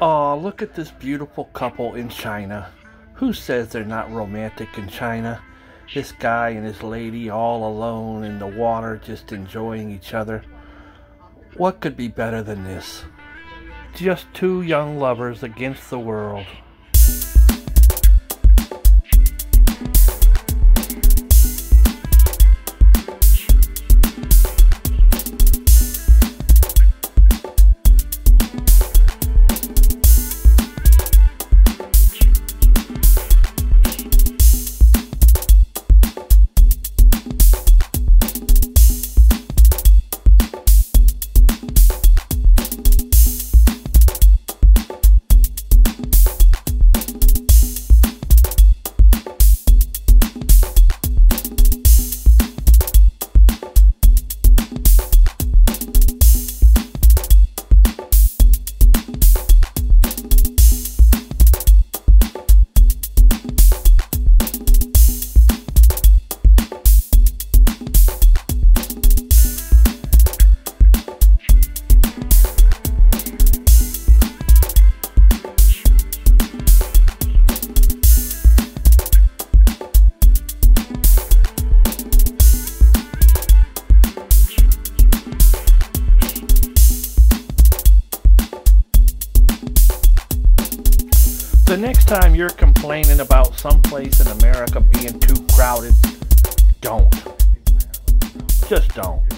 Aw, look at this beautiful couple in China. Who says they're not romantic in China? This guy and his lady all alone in the water just enjoying each other. What could be better than this? Just two young lovers against the world. The next time you're complaining about someplace in America being too crowded, don't. Just don't.